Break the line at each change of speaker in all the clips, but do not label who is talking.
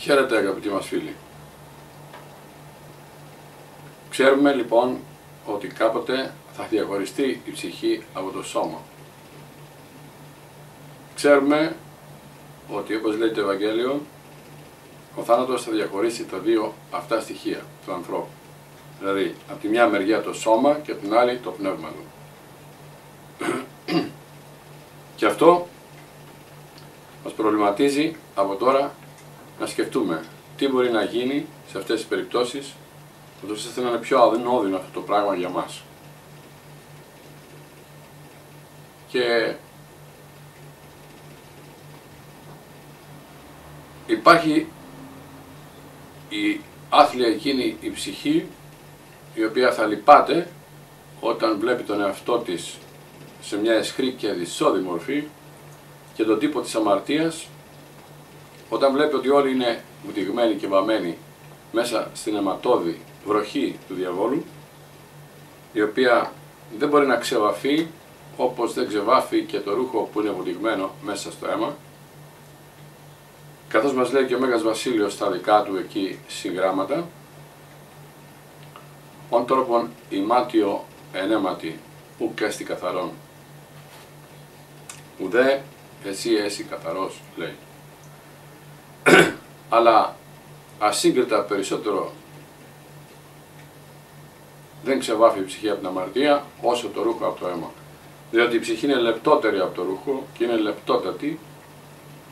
Χαίρετε αγαπητοί μας φίλοι. Ξέρουμε λοιπόν ότι κάποτε θα διαχωριστεί η ψυχή από το σώμα. Ξέρουμε ότι όπως λέει το Ευαγγέλιο, ο θάνατος θα διαχωρίσει τα δύο αυτά στοιχεία του ανθρώπου. Δηλαδή, από τη μια μεριά το σώμα και από την άλλη το πνεύμα του. και αυτό μας προβληματίζει από τώρα να σκεφτούμε τι μπορεί να γίνει σε αυτές τις περιπτώσεις ώστε να είναι πιο αδυνόδυνο αυτό το πράγμα για μας. Και υπάρχει η άθλια εκείνη η ψυχή η οποία θα λυπάται όταν βλέπει τον εαυτό της σε μια εσχρή και δυσόδη μορφή και τον τύπο της αμαρτίας όταν βλέπει ότι όλοι είναι βουτυγμένοι και βαμμένοι μέσα στην αιματώδη βροχή του διαβόλου η οποία δεν μπορεί να ξεβαφεί όπως δεν ξεβάφει και το ρούχο που είναι βουτυγμένο μέσα στο αίμα καθώς μας λέει και ο Μέγας Βασίλειος στα δικά του εκεί συγγράμματα «Ον τρόπον ημάτιο ενέματι ου κέστη καθαρόν, ουδέ εσύ εσύ καθαρός» λέει. Αλλά ασύγκριτα περισσότερο δεν ξεβάφει η ψυχή από την αμαρτία όσο το ρούχο από το αίμα. Διότι η ψυχή είναι λεπτότερη από το ρούχο και είναι λεπτότατη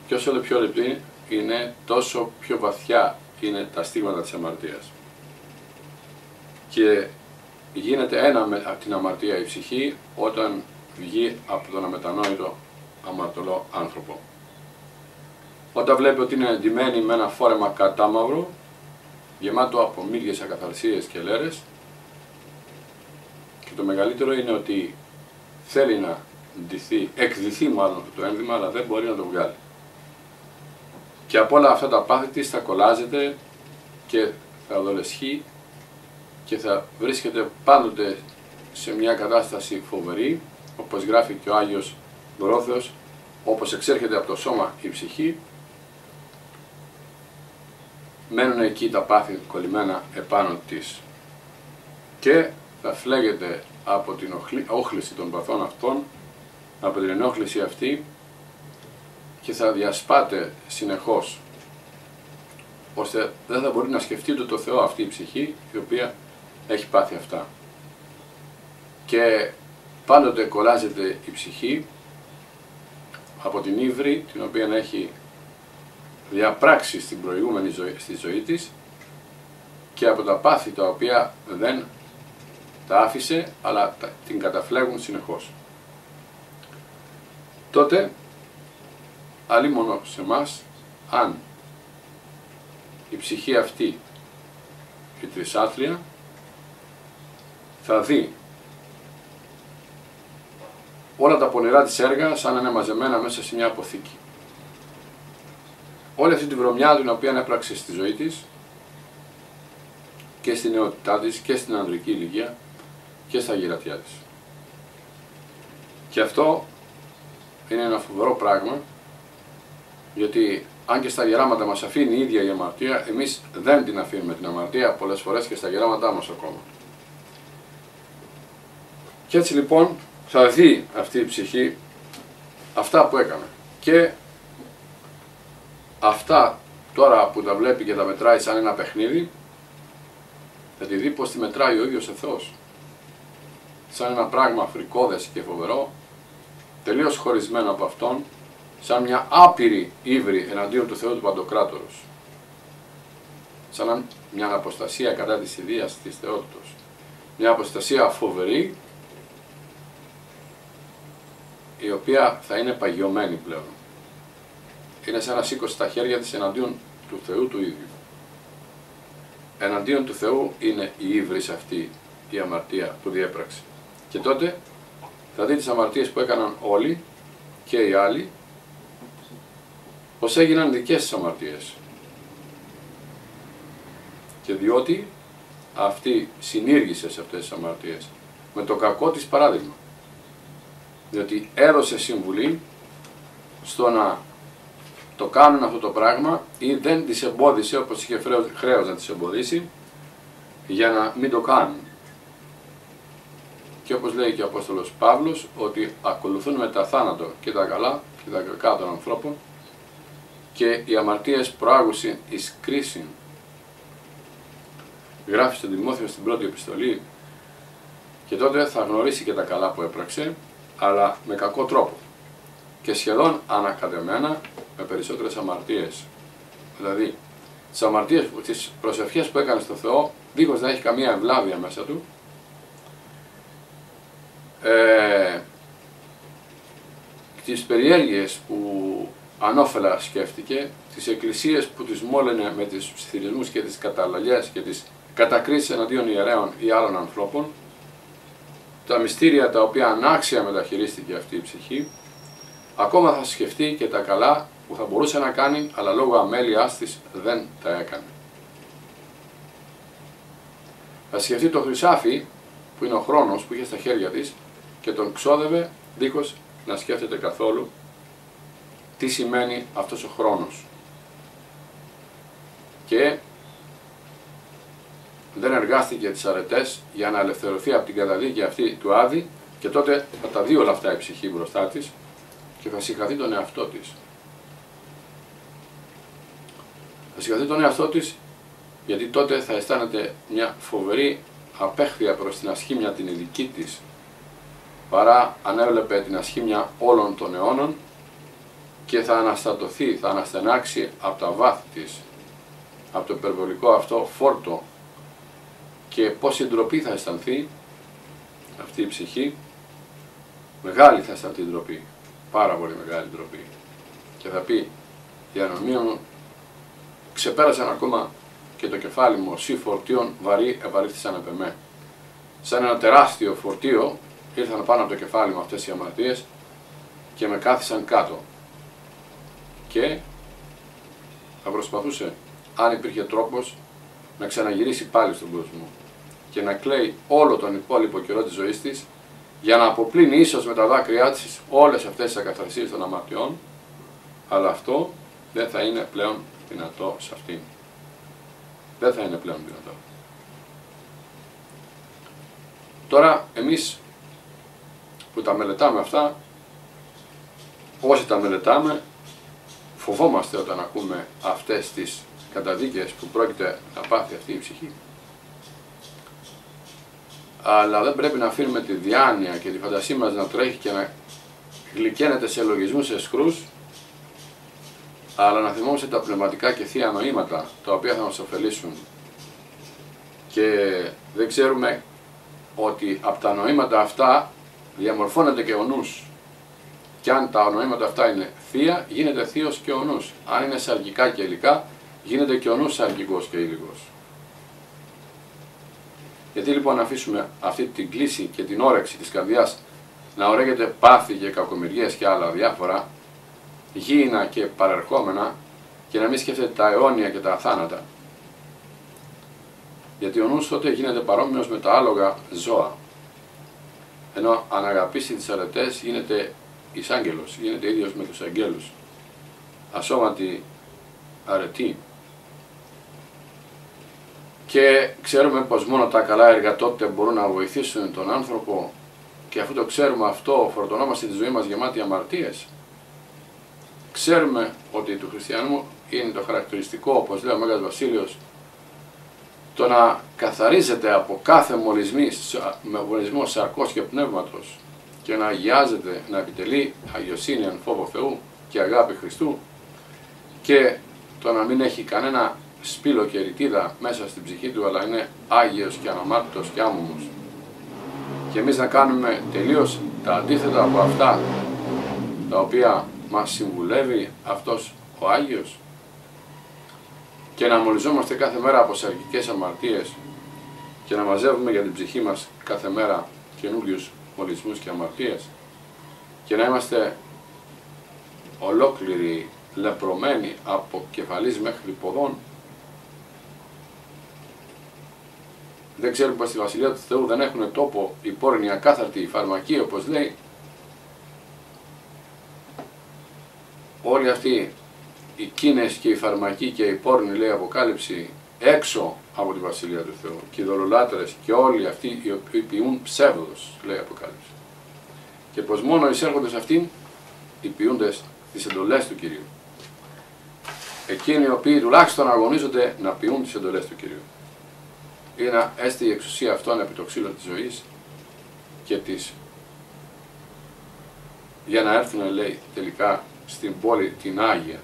και όσο πιο λεπτή είναι τόσο πιο βαθιά είναι τα στίγματα της αμαρτίας. Και γίνεται ένα με την αμαρτία η ψυχή όταν βγει από τον αμετανόητο αμαρτωλό άνθρωπο. Όταν βλέπει ότι είναι εντυμένη με ένα φόρεμα κατάμαυρο, γεμάτο από μύριες ακαθαρσίες και λέρες, και το μεγαλύτερο είναι ότι θέλει να ντυθεί, εκδηθεί μάλλον αυτό το ένδυμα, αλλά δεν μπορεί να το βγάλει. Και από όλα αυτά τα πάθη της θα κολλάζεται και θα δολεσχεί και θα βρίσκεται πάντοτε σε μια κατάσταση φοβερή, όπως γράφει και ο Άγιος Δωρόθεος, όπως εξέρχεται από το σώμα η ψυχή, μένουν εκεί τα πάθη κολλημένα επάνω της και θα φλέγεται από την όχληση των παθών αυτών, από την ενόχληση αυτή και θα διασπάται συνεχώς ώστε δεν θα μπορεί να σκεφτεί το, το Θεό αυτή η ψυχή η οποία έχει πάθει αυτά. Και πάντοτε κολλάζεται η ψυχή από την ύβρη την οποία έχει διαπράξει στην προηγούμενη ζωή, στη ζωή της και από τα πάθη τα οποία δεν τα άφησε αλλά την καταφλέγουν συνεχώς. Τότε αλλή μόνο σε εμάς αν η ψυχή αυτή, η τρισάθλια, θα δει όλα τα πονηρά της έργα σαν να είναι μαζεμένα μέσα σε μια αποθήκη. Όλη αυτή τη βρωμιά την οποία έπραξε στη ζωή της και στην νεότητά της και στην ανδρική ηλικία και στα γυρατιά της. Και αυτό είναι ένα φοβερό πράγμα γιατί αν και στα γεράματα μας αφήνει η ίδια η αμαρτία, εμείς δεν την αφήνουμε την αμαρτία πολλές φορές και στα γεράματά μας ακόμα. Και έτσι λοιπόν θα δει αυτή η ψυχή αυτά που έκανε. Και αυτά τώρα που τα βλέπει και τα μετράει σαν ένα παιχνίδι, θα τη δει πως τη μετράει ο ίδιος ο Θεός. Σαν ένα πράγμα φρικόδες και φοβερό, τελείως χωρισμένο από Αυτόν, σαν μια άπειρη ύβρη εναντίον του Θεού του Παντοκράτορος. Σαν μια αποστασία κατά της ιδείας της θεότητος. Μια αποστασία φοβερή, η οποία θα είναι παγιωμένη πλέον. Είναι σαν να σήκωσε τα χέρια της εναντίον του Θεού του ίδιου. Εναντίον του Θεού είναι η ύβρις αυτή, η αμαρτία που διέπραξε. Και τότε θα δει τις αμαρτίες που έκαναν όλοι και οι άλλοι πως έγιναν δικές της αμαρτίες. Και διότι αυτή συνήργησε σε αυτές τις αμαρτίες με το κακό της παράδειγμα. Διότι έδωσε συμβουλή στο να το κάνουν αυτό το πράγμα ή δεν τις εμπόδισε όπως είχε χρέος να τις εμποδίσει για να μην το κάνουν. Και όπως λέει και ο Απόστολος Παύλος ότι ακολουθούν με τα θάνατο και τα καλά και τα κακά των ανθρώπων και οι αμαρτίες προάγουσιν εις κρίση. Γράφει στον Τιμόθεο στην πρώτη επιστολή και τότε θα γνωρίσει και τα καλά που έπραξε αλλά με κακό τρόπο και σχεδόν ανακατεμένα με περισσότερες αμαρτίες. Δηλαδή, τις αμαρτίες, τις προσευχές που έκανε στο Θεό, δίχως να έχει καμία ευλάβεια μέσα του, ε, τις περιέργειες που ανώφελα σκέφτηκε, τις εκκλησίες που τις μόλαινε με τις ψιθυρισμούς και τις καταλλαγές και τις κατακρίσεις εναντίον ιερέων ή άλλων ανθρώπων, τα μυστήρια τα οποία ανάξια μεταχειρίστηκε αυτή η ψυχή, ακόμα θα σκεφτεί και τα καλά που θα μπορούσε να κάνει, αλλά λόγω αμέλειάς της δεν τα έκανε. Θα σκεφτεί το χρυσάφι, που είναι ο χρόνος που είχε στα χέρια της, και τον ξόδευε δίχως να σκέφτεται καθόλου τι σημαίνει αυτός ο χρόνος. Και δεν εργάστηκε τις αρετές για να ελευθερωθεί από την καταδίκη αυτή του Άδη και τότε θα τα δει όλα αυτά η ψυχή μπροστά της και θα συγχαθεί τον εαυτό της. Θα συγχαθεί τον εαυτό της γιατί τότε θα αισθάνεται μια φοβερή απέχθεια προς την ασχήμια την ειδική της παρά αν έβλεπε την ασχήμια όλων των αιώνων και θα αναστατωθεί, θα αναστενάξει από τα βάθη της, από το υπερβολικό αυτό φόρτο και πόση ντροπή θα αισθανθεί αυτή η ψυχή, μεγάλη θα αισθανθεί η ντροπή, πάρα πολύ μεγάλη ντροπή. Και θα πει, η ανομία μου ξεπέρασαν ακόμα και το κεφάλι μου όσοι φορτίων βαρύ ευαρύθησαν επ' εμέ. Σαν ένα τεράστιο φορτίο ήρθαν πάνω από το κεφάλι μου αυτές οι αμαρτίες και με κάθισαν κάτω. Και θα προσπαθούσε, αν υπήρχε τρόπος, να ξαναγυρίσει πάλι στον κόσμο και να κλαίει όλο τον υπόλοιπο καιρό της ζωής της για να αποπλύνει ίσως με τα δάκρυά της όλες αυτές τις ακαθαρσίες των αμαρτιών, αλλά αυτό δεν θα είναι πλέον δυνατό σε αυτήν. Δεν θα είναι πλέον δυνατό. Τώρα εμείς που τα μελετάμε αυτά, όσοι τα μελετάμε, φοβόμαστε όταν ακούμε αυτές τις καταδίκες που πρόκειται να πάθει αυτή η ψυχή. Αλλά δεν πρέπει να αφήνουμε τη διάνοια και τη φαντασία μας να τρέχει και να γλυκαίνεται σε λογισμούς, σε σκρούς, αλλά να θυμόμαστε τα πνευματικά και θεία νοήματα, τα οποία θα μας ωφελήσουν. Και δεν ξέρουμε ότι από τα νοήματα αυτά διαμορφώνεται και ο νους. Και αν τα νοήματα αυτά είναι θεία, γίνεται θείος και ο νους. Αν είναι σαρκικά και υλικά, γίνεται και ο νους σαρκικός και υλικός. Γιατί λοιπόν να αφήσουμε αυτή την κλίση και την όρεξη της καρδιάς να ορέγεται πάθη και κακομοιριές και άλλα διάφορα, γήινα και παρερχόμενα και να μην σκέφτεται τα αιώνια και τα θάνατα. Γιατί ο νους τότε γίνεται παρόμοιος με τα άλογα ζώα. Ενώ αν αγαπήσει τις αρετές γίνεται εις άγγελος, γίνεται ίδιος με τους αγγέλους. Ασώματη αρετή. Και ξέρουμε πως μόνο τα καλά έργα τότε μπορούν να βοηθήσουν τον άνθρωπο και αφού το ξέρουμε αυτό φορτωνόμαστε τη ζωή μας γεμάτη αμαρτίες. Ξέρουμε ότι του χριστιανού είναι το χαρακτηριστικό, όπως λέει ο Μέγας Βασίλειος, το να καθαρίζεται από κάθε με μολυσμό σαρκός και πνεύματος και να αγιάζεται, να επιτελεί αγιοσύνη, αν φόβο Θεού και αγάπη Χριστού και το να μην έχει κανένα σπήλο και ρητίδα μέσα στην ψυχή του, αλλά είναι Άγιος και αναμάρτητος και άμμος. Και εμείς να κάνουμε τελείως τα αντίθετα από αυτά τα οποία μας συμβουλεύει αυτός ο Άγιος και να μολυζόμαστε κάθε μέρα από σαρκικές αμαρτίες και να μαζεύουμε για την ψυχή μας κάθε μέρα καινούριους μολυσμούς και αμαρτίες και να είμαστε ολόκληροι λεπρωμένοι από κεφαλής μέχρι ποδών δεν ξέρουν πως στη Βασιλεία του Θεού δεν έχουν τόπο οι πόρνοι ακάθαρτοι, οι φαρμακοί όπως λέει. Όλοι αυτοί οι κίνες και οι φαρμακοί και οι πόρνοι λέει Αποκάλυψη έξω από τη Βασιλεία του Θεού. Και οι δολολάτρες και όλοι αυτοί οι οποίοι ποιούν ψεύδος λέει Αποκάλυψη. Και πως μόνο εισέρχονται σε αυτήν οι ποιούντες τις εντολές του Κυρίου. Εκείνοι οι οποίοι τουλάχιστον αγωνίζονται να ποιούν τις εντολές του Κυρίου ή να έστε η εξουσία αυτών επί το ξύλο της ζωής και της για να έρθουν λέει τελικά στην πόλη την Άγια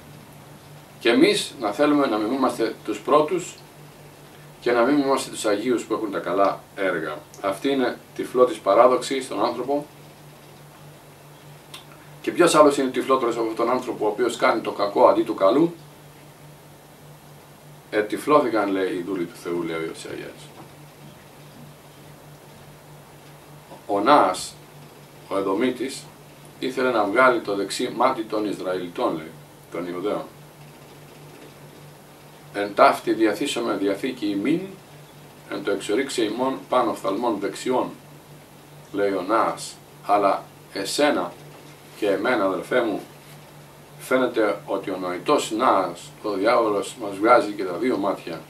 και εμείς να θέλουμε να μιμούμαστε τους πρώτους και να μην είμαστε τους Αγίους που έχουν τα καλά έργα. Αυτή είναι τυφλό της παράδοξης στον άνθρωπο και ποιος άλλος είναι τυφλότερος από τον άνθρωπο ο οποίος κάνει το κακό αντί του καλού; Ετυφλώθηκαν λέει οι δούλοι του Θεού λέει ο Ιωσιαγιάς. Ο Νάς, ο Εδωμίτης, ήθελε να βγάλει το δεξί μάτι των Ισραηλιτών λέει, των Ιουδαίων εν ταύτη διαθήσομαι διαθήκη ημίν, εν το εξορίξε ημών πάνω φθαλμών δεξιών, λέει ο Νάς, αλλά εσένα και εμένα αδελφέ μου, φαίνεται ότι ο νοητός Νάς, ο διάβολος μας βγάζει και τα δύο μάτια,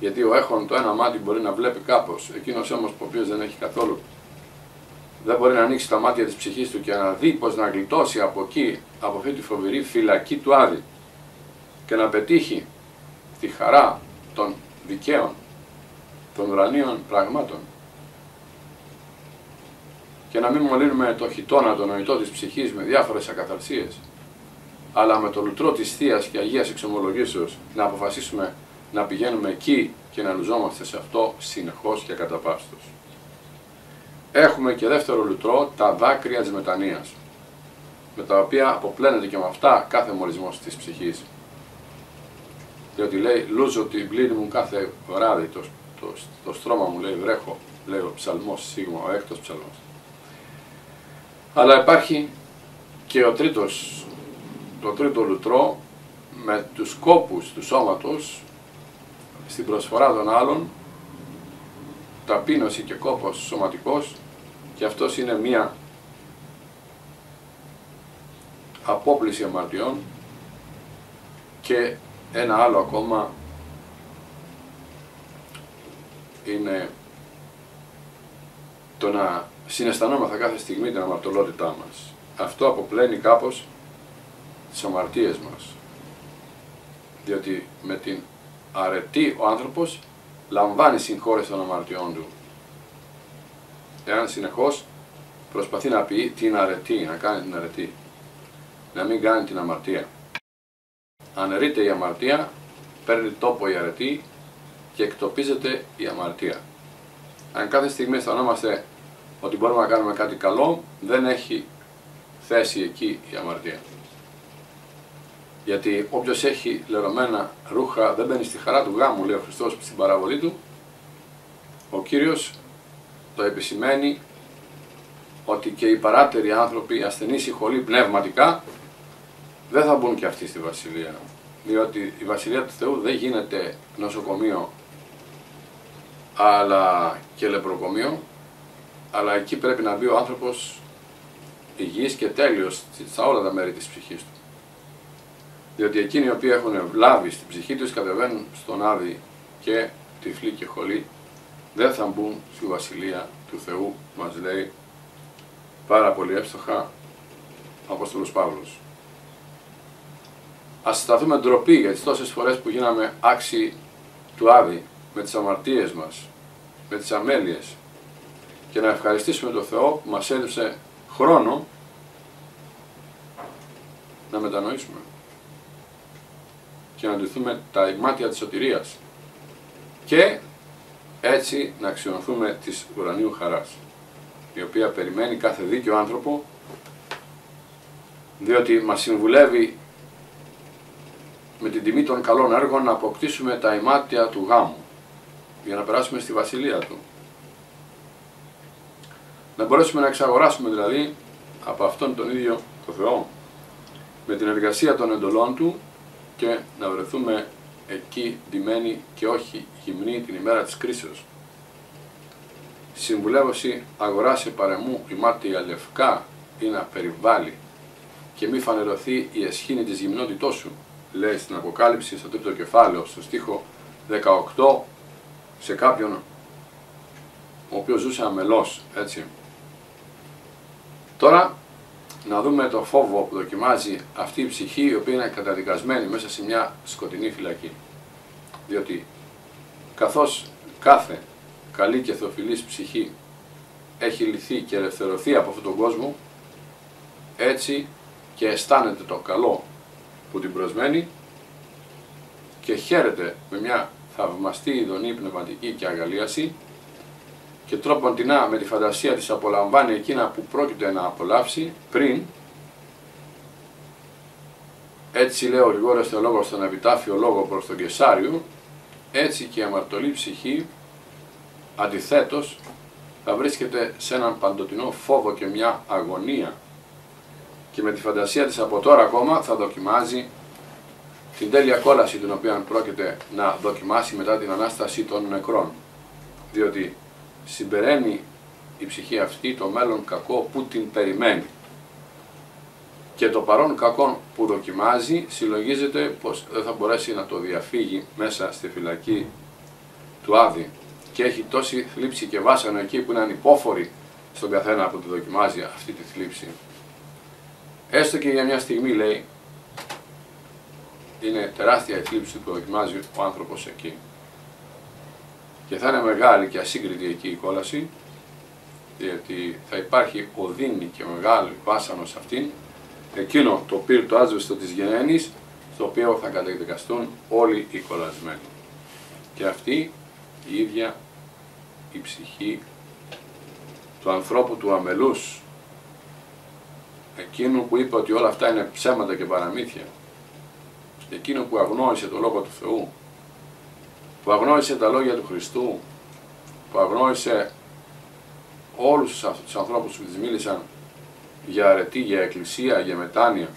γιατί ο έχων το ένα μάτι μπορεί να βλέπει κάπως, εκείνος όμως ο οποίος δεν έχει καθόλου. Δεν μπορεί να ανοίξει τα μάτια της ψυχής του και να δει πως να γλιτώσει από εκεί, από αυτή τη φοβερή φυλακή του Άδη και να πετύχει τη χαρά των δικαίων, των ουρανίων πραγμάτων. Και να μην μολύνουμε το χιτόνα, το νοητό της ψυχής με διάφορες ακαθαρσίες, αλλά με το λουτρό της Θείας και Αγίας Εξομολογήσεως να αποφασίσουμε να πηγαίνουμε εκεί και να λουζόμαστε σε αυτό συνεχώς και καταπάστως. Έχουμε και δεύτερο λουτρό, τα δάκρυα της μετανοίας, με τα οποία αποπλένεται και με αυτά κάθε μολυσμός της ψυχής διότι λέει λούζω την πλήρη μου κάθε βράδυ, το, το, το στρώμα μου λέει βρέχω, λέει ο ψαλμός σίγμα, ο έκτος ψαλμός. Αλλά υπάρχει και ο τρίτος, το τρίτο λουτρό με τους κόπους του σώματος στην προσφορά των άλλων ταπείνωση και κόπος σωματικός και αυτός είναι μία απόπληση αμαρτιών και ένα άλλο ακόμα είναι το να συναισθανόμαστε κάθε στιγμή την αμαρτωλότητά μας. Αυτό αποπλένει κάπως τις αμαρτίες μας. Διότι με την αρετή ο άνθρωπος λαμβάνει συγχώρεση των αμαρτιών του. Εάν συνεχώς προσπαθεί να πει την αρετή, να κάνει την αρετή, να μην κάνει την αμαρτία αναιρείται η αμαρτία, παίρνει τόπο η αρετή και εκτοπίζεται η αμαρτία. Αν κάθε στιγμή αισθανόμαστε ότι μπορούμε να κάνουμε κάτι καλό, δεν έχει θέση εκεί η αμαρτία. Γιατί όποιος έχει λερωμένα ρούχα δεν μπαίνει στη χαρά του γάμου, λέει ο Χριστός στην παραβολή του, ο Κύριος το επισημαίνει ότι και οι παράτεροι άνθρωποι, ασθενείς ή χολοί πνευματικά, δεν θα μπουν και αυτοί στη Βασιλεία. Διότι η Βασιλεία του Θεού δεν γίνεται νοσοκομείο αλλά και λεπροκομείο, αλλά εκεί πρέπει να μπει ο άνθρωπος υγιής και τέλειος στα όλα τα μέρη της ψυχής του. Διότι εκείνοι οι οποίοι έχουν βλάβει στην ψυχή τους κατεβαίνουν στον Άδη και τυφλοί και χολοί, δεν θα μπουν στη Βασιλεία του Θεού, μας λέει πάρα πολύ εύστοχα ο Απόστολος Παύλος. Ας σταθούμε ντροπή για τις τόσες φορές που γίναμε άξιοι του Άδη με τις αμαρτίες μας, με τις αμέλειες και να ευχαριστήσουμε τον Θεό που μας έδωσε χρόνο να μετανοήσουμε και να ντυθούμε τα μάτια της σωτηρίας και έτσι να αξιονθούμε της ουρανίου χαράς η οποία περιμένει κάθε δίκαιο άνθρωπο διότι μας συμβουλεύει με την τιμή των καλών έργων να αποκτήσουμε τα ημάτια του γάμου για να περάσουμε στη βασιλεία του. Να μπορέσουμε να εξαγοράσουμε δηλαδή από αυτόν τον ίδιο το Θεό με την εργασία των εντολών του και να βρεθούμε εκεί ντυμένοι και όχι γυμνοί την ημέρα της κρίσεως. Συμβουλεύωση αγοράσε παρεμού ημάτια λευκά ή να περιβάλλει και μη φανερωθεί η εσχήνη της γυμνότητός σου λέει στην Αποκάλυψη στο τρίτο κεφάλαιο, στο στίχο 18, σε κάποιον ο οποίος ζούσε αμελός, έτσι. Τώρα, να δούμε το φόβο που δοκιμάζει αυτή η ψυχή η οποία είναι καταδικασμένη μέσα σε μια σκοτεινή φυλακή. Διότι καθώς κάθε καλή και θεοφιλής ψυχή έχει λυθεί και ελευθερωθεί από αυτόν τον κόσμο, έτσι και αισθάνεται το καλό που την προσμένει και χαίρεται με μια θαυμαστή ειδονή πνευματική και αγαλίαση και τρόπον τεινά με τη φαντασία της απολαμβάνει εκείνα που πρόκειται να απολαύσει πριν έτσι λέει ο Γρηγόριος Θεολόγος στον Επιτάφιο Λόγο προς τον Κεσάριο έτσι και η αμαρτωλή ψυχή αντιθέτως θα βρίσκεται σε έναν παντοτινό φόβο και μια αγωνία και με τη φαντασία της από τώρα ακόμα θα δοκιμάζει την τέλεια κόλαση την οποία πρόκειται να δοκιμάσει μετά την Ανάσταση των νεκρών. Διότι συμπεραίνει η ψυχή αυτή το μέλλον κακό που την περιμένει. Και το παρόν κακό που δοκιμάζει συλλογίζεται πως δεν θα μπορέσει να το διαφύγει μέσα στη φυλακή του Άδη και έχει τόση θλίψη και βάσανο εκεί που είναι ανυπόφορη στον καθένα που τη δοκιμάζει αυτή τη θλίψη. Έστω και για μια στιγμή λέει, είναι τεράστια η θλίψη που δοκιμάζει ο άνθρωπος εκεί. Και θα είναι μεγάλη και ασύγκριτη εκεί η κόλαση, γιατί θα υπάρχει οδύνη και μεγάλη βάσανο σε αυτήν, εκείνο το πύρ το άσβεστο της γενένης, στο οποίο θα καταδικαστούν όλοι οι κολλασμένοι. Και αυτή η ίδια η ψυχή του ανθρώπου του αμελούς, εκείνου που είπε ότι όλα αυτά είναι ψέματα και παραμύθια, εκείνο που αγνώρισε το Λόγο του Θεού, που αγνώρισε τα λόγια του Χριστού, που αγνώρισε όλους τους ανθρώπους που της μίλησαν για αρετή, για εκκλησία, για μετάνοια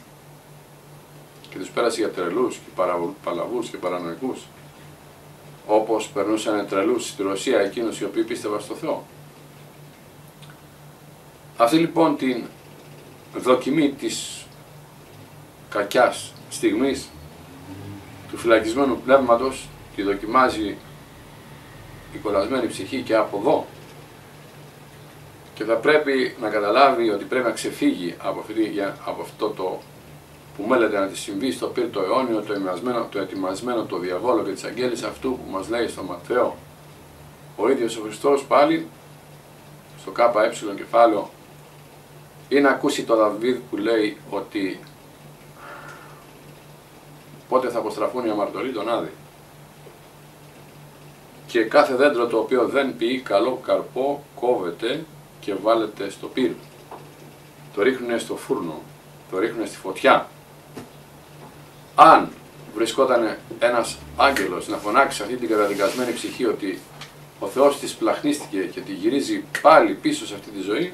και τους πέρασε για τρελούς και παλαβούς και παρανοϊκούς όπως περνούσαν τρελούς στη Ρωσία εκείνους οι οποίοι πίστευαν στο Θεό. Αυτή λοιπόν την δοκιμή της κακιάς στιγμής του φυλακισμένου πνεύματος τη δοκιμάζει η κολλασμένη ψυχή και από εδώ και θα πρέπει να καταλάβει ότι πρέπει να ξεφύγει από, αυτή, από αυτό το που μέλεται να τη συμβεί στο πύρ το αιώνιο, το, ετοιμασμένο, το ετοιμασμένο, το διαβόλο και τις αγγέλες αυτού που μας λέει στο Ματθαίο ο ίδιος ο Χριστός πάλι στο ΚΕ κεφάλαιο ή να ακούσει το Δαβίδ που λέει ότι πότε θα αποστραφούν οι αμαρτωλοί τον Άδη. Και κάθε δέντρο το οποίο δεν πει καλό καρπό κόβεται και βάλετε στο πύρο. Το ρίχνουν στο φούρνο, το ρίχνουν στη φωτιά. Αν βρισκόταν ένας άγγελος να φωνάξει αυτή την καταδικασμένη ψυχή ότι ο Θεός της πλαχνίστηκε και τη γυρίζει πάλι πίσω σε αυτή τη ζωή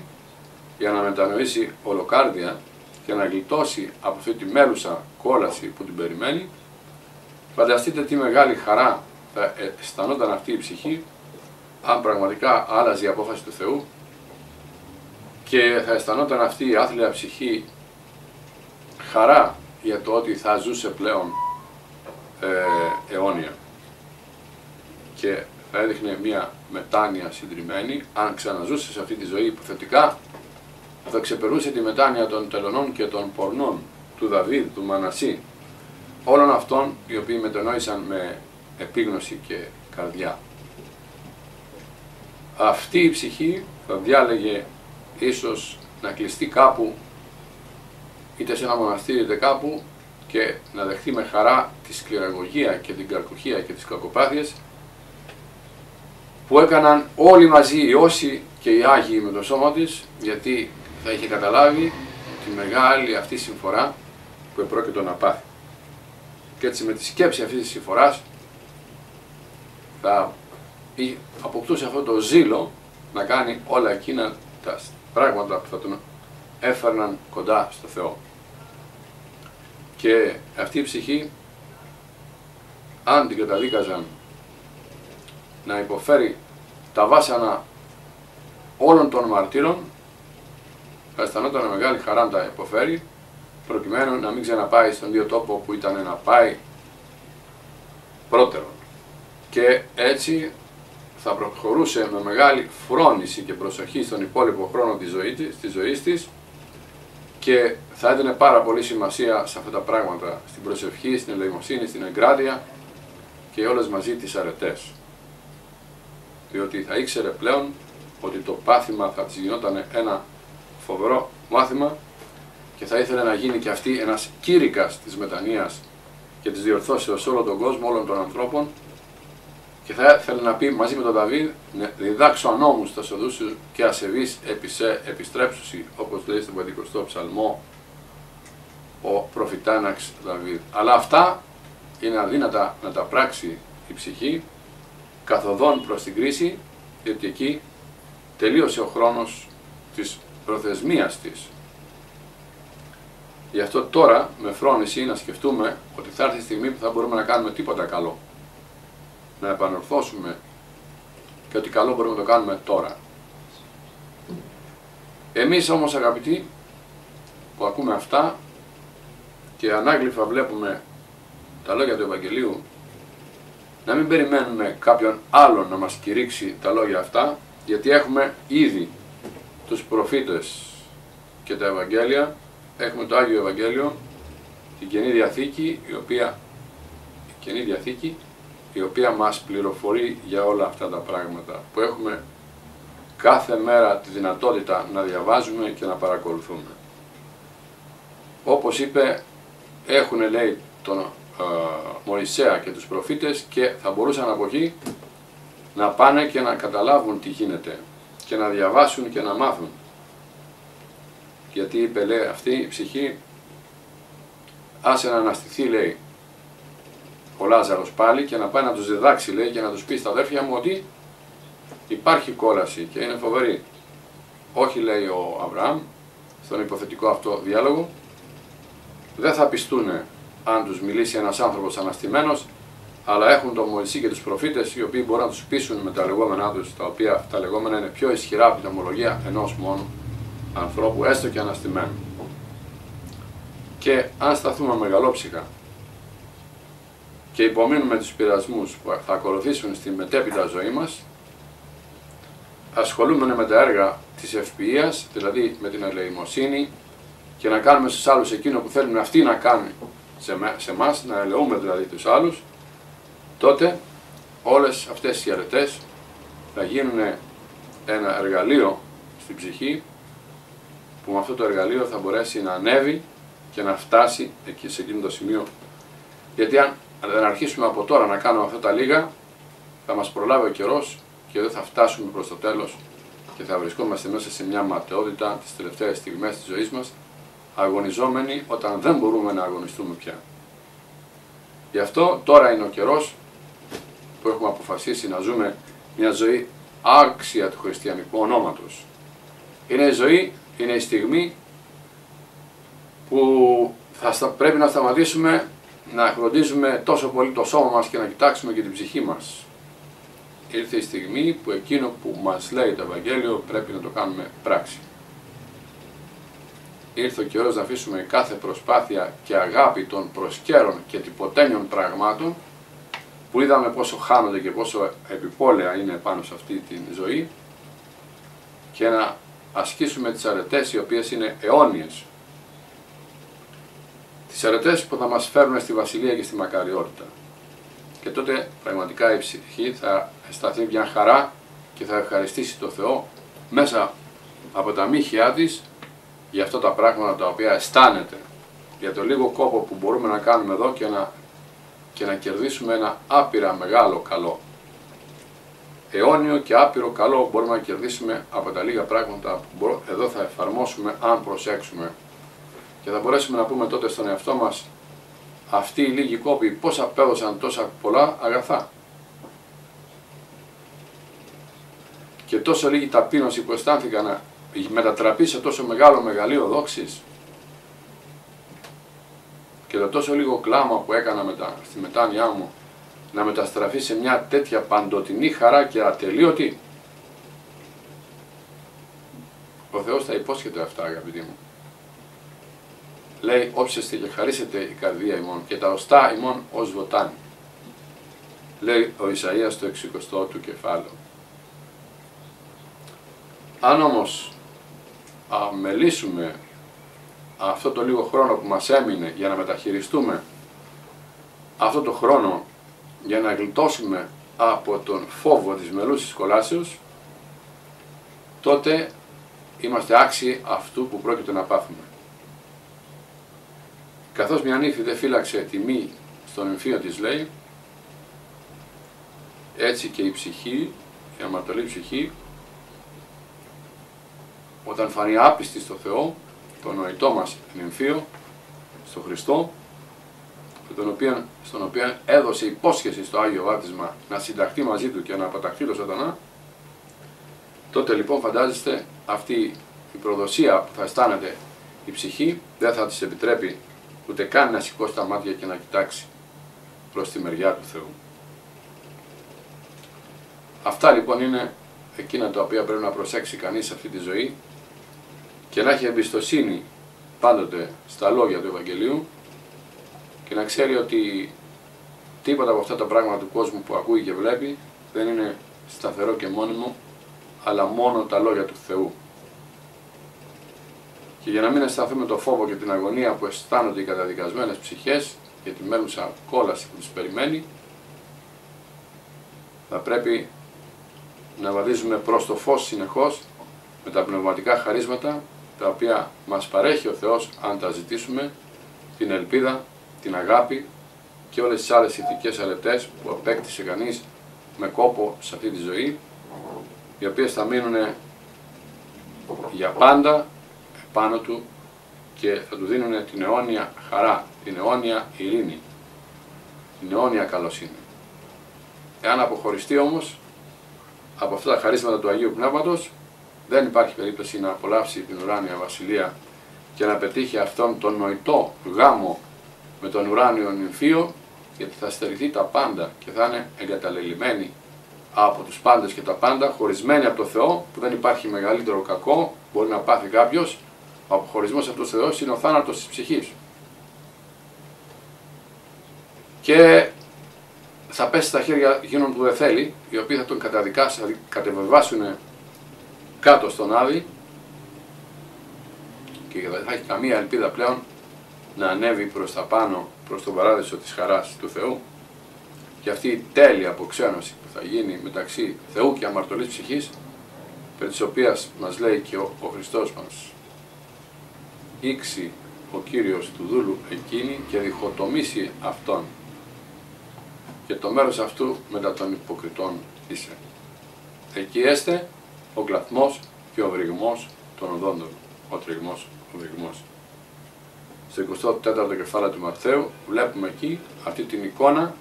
για να μετανοήσει ολοκάρδια και να γλιτώσει από αυτή τη μέλουσα κόλαση που την περιμένει, φανταστείτε τι μεγάλη χαρά θα αισθανόταν αυτή η ψυχή αν πραγματικά άλλαζε η απόφαση του Θεού και θα αισθανόταν αυτή η άθλια ψυχή χαρά για το ότι θα ζούσε πλέον ε, αιώνια και θα έδειχνε μια μετάνοια συντριμμένη αν ξαναζούσε σε αυτή τη ζωή υποθετικά θα ξεπερούσε τη μετάνοια των τελωνών και των πορνών του Δαβίδ, του Μανασί όλων αυτών οι οποίοι μετανόησαν με επίγνωση και καρδιά. Αυτή η ψυχή θα διάλεγε ίσως να κλειστεί κάπου είτε σε ένα μοναστήρι είτε κάπου και να δεχτεί με χαρά τη σκληραγωγία και την καρκουχία και τις κακοπάθειες που έκαναν όλοι μαζί οι όσοι και οι Άγιοι με το σώμα της γιατί θα είχε καταλάβει τη μεγάλη αυτή συμφορά που επρόκειτο να πάθει. Και έτσι με τη σκέψη αυτής της συμφοράς θα αποκτούσε αυτό το ζήλο να κάνει όλα εκείνα τα πράγματα που θα τον έφερναν κοντά στο Θεό. Και αυτή η ψυχή, αν την καταδίκαζαν να υποφέρει τα βάσανα όλων των μαρτύρων, θα αισθανόταν μεγάλη χαρά να τα υποφέρει προκειμένου να μην ξαναπάει στον ίδιο τόπο που ήταν να πάει πρώτερον. Και έτσι θα προχωρούσε με μεγάλη φρόνηση και προσοχή στον υπόλοιπο χρόνο της ζωής της, της, ζωής της και θα έδινε πάρα πολύ σημασία σε αυτά τα πράγματα, στην προσευχή, στην ελεημοσύνη, στην εγκράτεια και όλες μαζί τις αρετές. Διότι θα ήξερε πλέον ότι το πάθημα θα της γινόταν ένα φοβερό μάθημα και θα ήθελε να γίνει και αυτή ένας κήρυκας της μετανοίας και της διορθώσεως σε όλο τον κόσμο, όλων των ανθρώπων και θα ήθελε να πει μαζί με τον Δαβίδ «Ναι, διδάξω ανώμους τα σοδούς σου και ασεβείς επισέ επιστρέψουσι όπως λέει στον 50ο ψαλμό ο προφητάναξ Δαβίδ. Αλλά αυτά είναι αδύνατα να τα πράξει η ψυχή καθοδόν προς την κρίση γιατί εκεί τελείωσε ο χρόνος της προθεσμίας της. Γι' αυτό τώρα με φρόνηση να σκεφτούμε ότι θα έρθει η στιγμή που θα μπορούμε να κάνουμε τίποτα καλό. Να επανορθώσουμε και ότι καλό μπορούμε να το κάνουμε τώρα. Εμείς όμως αγαπητοί που ακούμε αυτά και ανάγλυφα βλέπουμε τα λόγια του Ευαγγελίου να μην περιμένουμε κάποιον άλλον να μας κηρύξει τα λόγια αυτά γιατί έχουμε ήδη τους προφήτες και τα Ευαγγέλια έχουμε το Άγιο Ευαγγέλιο την Καινή Διαθήκη η οποία η Καινή Διαθήκη η οποία μας πληροφορεί για όλα αυτά τα πράγματα που έχουμε κάθε μέρα τη δυνατότητα να διαβάζουμε και να παρακολουθούμε. Όπως είπε, έχουν λέει τον ε, Μωυσέα και τους προφήτες και θα μπορούσαν από εκεί να πάνε και να καταλάβουν τι γίνεται και να διαβάσουν και να μάθουν. Γιατί είπε λέει αυτή η ψυχή άσε να αναστηθεί λέει ο Λάζαρος πάλι και να πάει να τους διδάξει λέει και να τους πει στα αδέρφια μου ότι υπάρχει κόλαση και είναι φοβερή. Όχι λέει ο Αβραάμ στον υποθετικό αυτό διάλογο δεν θα πιστούνε αν τους μιλήσει ένας άνθρωπος αναστημένος, αλλά έχουν τον Μωυσή και τους προφήτες οι οποίοι μπορούν να τους πείσουν με τα λεγόμενά τους, τα οποία τα λεγόμενα είναι πιο ισχυρά από την ομολογία ενός μόνο ανθρώπου, έστω και αναστημένου. Και αν σταθούμε μεγαλόψυχα και υπομείνουμε τους πειρασμούς που θα ακολουθήσουν στη μετέπειτα ζωή μας, ασχολούμενοι με τα έργα της ευποιίας, δηλαδή με την ελεημοσύνη και να κάνουμε στους άλλους εκείνο που θέλουν αυτοί να κάνουν σε, σε εμά, να ελεούμε δηλαδή τους άλλους, τότε όλες αυτές οι αρετές θα γίνουν ένα εργαλείο στην ψυχή που με αυτό το εργαλείο θα μπορέσει να ανέβει και να φτάσει εκεί σε εκείνο το σημείο. Γιατί αν δεν αρχίσουμε από τώρα να κάνουμε αυτά τα λίγα, θα μας προλάβει ο καιρός και δεν θα φτάσουμε προς το τέλος και θα βρισκόμαστε μέσα σε μια ματαιότητα τις τελευταίες στιγμές της ζωής μας αγωνιζόμενοι όταν δεν μπορούμε να αγωνιστούμε πια. Γι' αυτό τώρα είναι ο καιρός που έχουμε αποφασίσει να ζούμε μια ζωή άξια του χριστιανικού ονόματος. Είναι η ζωή, είναι η στιγμή που θα πρέπει να σταματήσουμε να φροντίζουμε τόσο πολύ το σώμα μας και να κοιτάξουμε και την ψυχή μας. Ήρθε η στιγμή που εκείνο που μας λέει το Ευαγγέλιο πρέπει να το κάνουμε πράξη ήρθε ο καιρός να αφήσουμε κάθε προσπάθεια και αγάπη των προσκέρων και τυποτένιων πραγμάτων που είδαμε πόσο χάνονται και πόσο επιπόλαια είναι πάνω σε αυτή τη ζωή και να ασκήσουμε τις αρετές οι οποίες είναι αιώνιες. Τις αρετές που θα μας φέρουν στη βασιλεία και στη μακαριότητα. Και τότε πραγματικά η ψυχή θα αισθανθεί μια χαρά και θα ευχαριστήσει το Θεό μέσα από τα μύχια της για αυτά τα πράγματα τα οποία αισθάνεται, για το λίγο κόπο που μπορούμε να κάνουμε εδώ και να, και να κερδίσουμε ένα άπειρα μεγάλο καλό. Αιώνιο και άπειρο καλό μπορούμε να κερδίσουμε από τα λίγα πράγματα που εδώ θα εφαρμόσουμε αν προσέξουμε. Και θα μπορέσουμε να πούμε τότε στον εαυτό μας αυτοί οι λίγοι κόποι πώς απέδωσαν τόσα πολλά αγαθά. Και τόσο λίγη ταπείνωση που αισθάνθηκα να μετατραπεί σε τόσο μεγάλο μεγαλείο δόξης. Και το τόσο λίγο κλάμα που έκανα μετα, στη μετάνοιά μου να μεταστραφεί σε μια τέτοια παντοτινή χαρά και ατελείωτη. Ο Θεός θα υπόσχεται αυτά αγαπητοί μου λέει όψεστε και χαρίσετε η καρδία ημών και τα οστά ημών ως βοτάνι. Λέει ο Ισαΐας στο 60 του κεφάλαιο. Αν όμως αμελήσουμε αυτό το λίγο χρόνο που μας έμεινε για να μεταχειριστούμε αυτό το χρόνο για να γλιτώσουμε από τον φόβο της μελούσης κολάσεως, τότε είμαστε άξιοι αυτού που πρόκειται να πάθουμε. Καθώς μια νύφη δεν φύλαξε τιμή στον εμφύο της λέει, έτσι και η ψυχή, η αμαρτωλή ψυχή, όταν φανεί άπιστη στο Θεό, το νοητό μας νυμφίο, στο Χριστό, τον οποίο, στον οποίο έδωσε υπόσχεση στο Άγιο Βάπτισμα να συνταχθεί μαζί του και να αποταχθεί το σατανά, τότε λοιπόν φαντάζεστε αυτή η προδοσία που θα αισθάνεται η ψυχή δεν θα της επιτρέπει ούτε καν να σηκώσει τα μάτια και να κοιτάξει προς τη μεριά του Θεού. Αυτά λοιπόν είναι εκείνα τα οποία πρέπει να προσέξει κανείς σε αυτή τη ζωή και να έχει εμπιστοσύνη πάντοτε στα λόγια του Ευαγγελίου και να ξέρει ότι τίποτα από αυτά τα πράγματα του κόσμου που ακούει και βλέπει δεν είναι σταθερό και μόνιμο, αλλά μόνο τα λόγια του Θεού. Και για να μην αισθανθούμε το φόβο και την αγωνία που αισθάνονται οι καταδικασμένες ψυχές και τη μέλουσα κόλαση που τους περιμένει, θα πρέπει να βαδίζουμε προς το φως συνεχώς με τα πνευματικά χαρίσματα τα οποία μας παρέχει ο Θεός αν τα ζητήσουμε, την ελπίδα, την αγάπη και όλες τις άλλες ηθικές αρετές που απέκτησε κανείς με κόπο σε αυτή τη ζωή, οι οποίες θα μείνουν για πάντα πάνω του και θα του δίνουν την αιώνια χαρά, την αιώνια ειρήνη, την αιώνια καλοσύνη. Εάν αποχωριστεί όμως από αυτά τα χαρίσματα του Αγίου Πνεύματος, δεν υπάρχει περίπτωση να απολαύσει την ουράνια βασιλεία και να πετύχει αυτόν τον νοητό γάμο με τον ουράνιο νυμφίο, γιατί θα στερηθεί τα πάντα και θα είναι εγκαταλελειμμένη από τους πάντες και τα πάντα, χωρισμένη από το Θεό, που δεν υπάρχει μεγαλύτερο κακό, μπορεί να πάθει κάποιος, ο αποχωρισμός από το Θεό είναι ο θάνατος της ψυχής. Και θα πέσει στα χέρια εκείνων που δεν θέλει, οι οποίοι θα τον καταδικάσουν, θα κατεβεβάσουν κάτω στον Άδη. Και δεν θα έχει καμία ελπίδα πλέον να ανέβει προς τα πάνω, προς τον παράδεισο της χαράς του Θεού. Και αυτή η τέλεια αποξένωση που θα γίνει μεταξύ Θεού και αμαρτωλής ψυχής περί της οποίας μας λέει και ο, ο Χριστός μας ήξει ο Κύριος του δούλου εκείνη και διχοτομήσει αυτόν και το μέρος αυτού μετά των υποκριτών είσαι. Εκεί έστε ο κλαθμός και ο βρυγμός των οδόντων. Ο τριγμός, ο βρυγμός. Στο 24ο κεφάλαιο του Μαθαίου βλέπουμε εκεί αυτή την εικόνα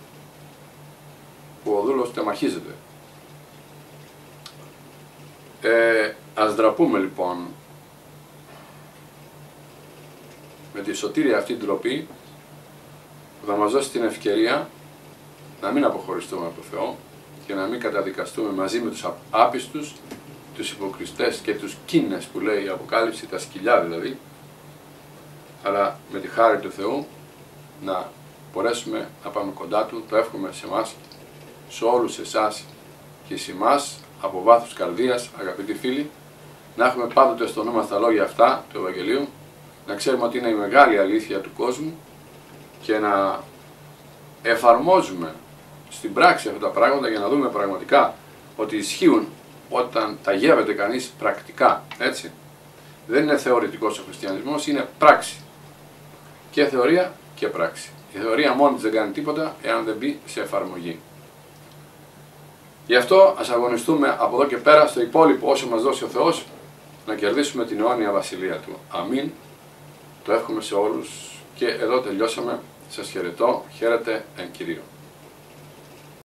που ο δούλος τεμαχίζεται. Ε, ας δραπούμε λοιπόν με τη σωτήρια αυτή την τροπή που θα μας δώσει την ευκαιρία να μην αποχωριστούμε από το Θεό και να μην καταδικαστούμε μαζί με τους άπιστους τους υποκριστές και τους κίνες που λέει η Αποκάλυψη, τα σκυλιά δηλαδή, αλλά με τη χάρη του Θεού να μπορέσουμε να πάμε κοντά Του, το εύχομαι σε εμάς, σε όλους εσάς και σε εμάς, από βάθος καρδίας, αγαπητοί φίλοι, να έχουμε πάντοτε στο νου μας τα λόγια αυτά του Ευαγγελίου, να ξέρουμε ότι είναι η μεγάλη αλήθεια του κόσμου και να εφαρμόζουμε στην πράξη αυτά τα πράγματα για να δούμε πραγματικά ότι ισχύουν όταν τα γεύεται κανείς πρακτικά, έτσι. Δεν είναι θεωρητικός ο χριστιανισμός, είναι πράξη. Και θεωρία και πράξη. Η θεωρία μόνη της δεν κάνει τίποτα εάν δεν μπει σε εφαρμογή. Γι' αυτό ας αγωνιστούμε από εδώ και πέρα στο υπόλοιπο όσο μας δώσει ο Θεός να κερδίσουμε την αιώνια βασιλεία Του. Αμήν. Το εύχομαι σε όλους και εδώ τελειώσαμε. Σας χαιρετώ. Χαίρετε εν Κυρίω.